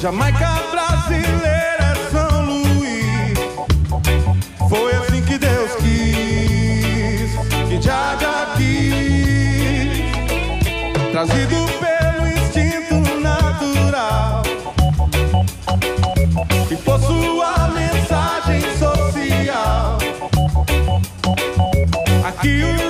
Jamaica brasileira é São Luís. Foi assim que Deus quis, que Jaja quis. Trazido pelo instinto natural, que por sua mensagem social. Aqui o